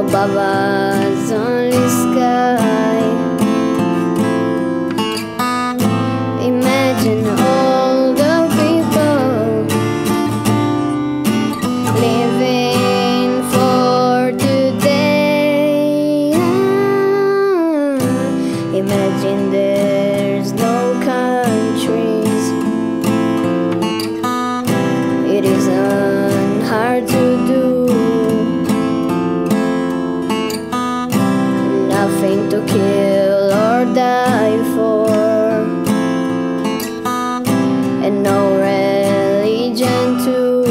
above us only sky. Imagine all the people Living for today. Imagine there's no countries. It isn't uh, hard to do. Nothing to kill or die for. And no religion too.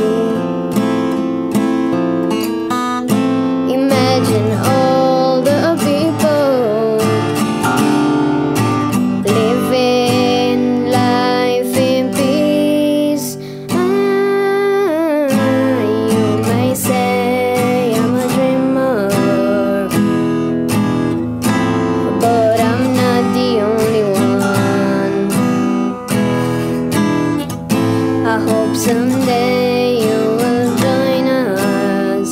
Imagine hope someday you will join us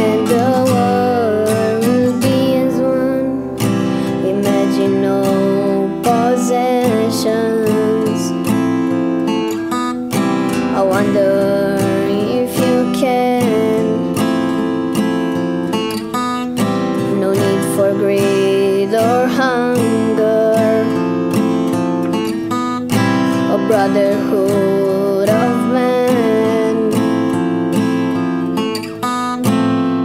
and the world will be as one. Imagine no possessions. I wonder brotherhood of men.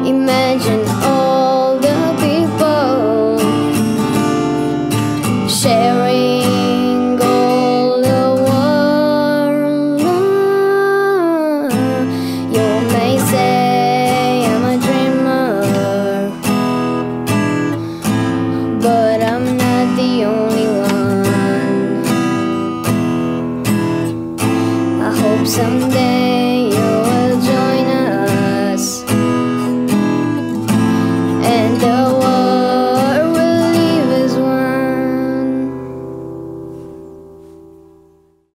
Imagine all the people sharing all the world. You may say I'm a dreamer, but I'm not the only someday